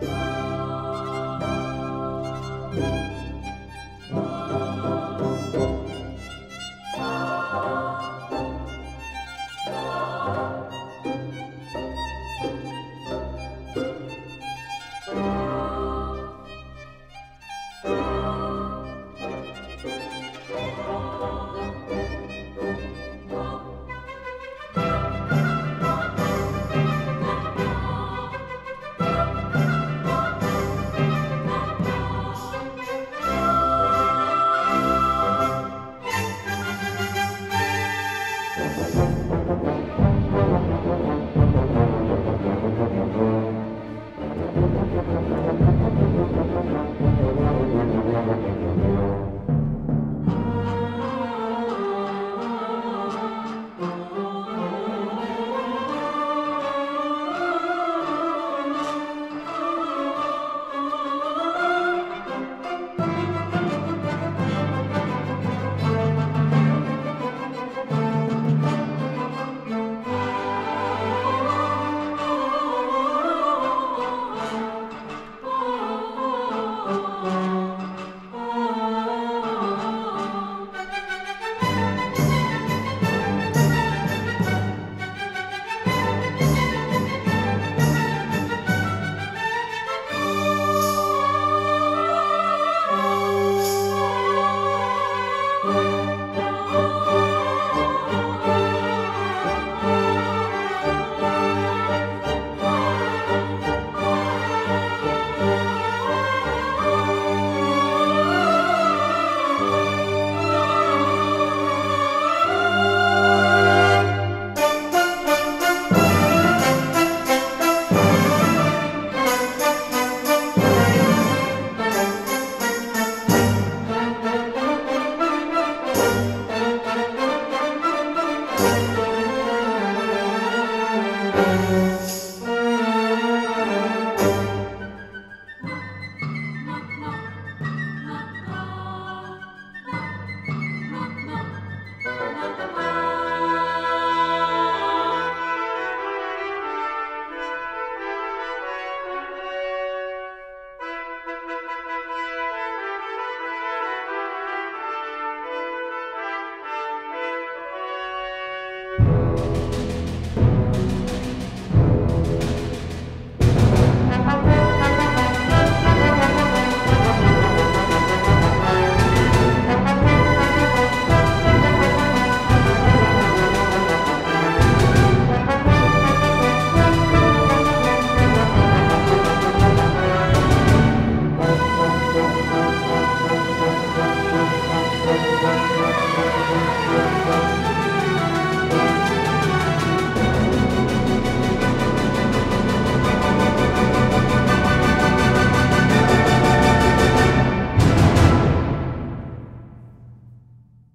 Bye.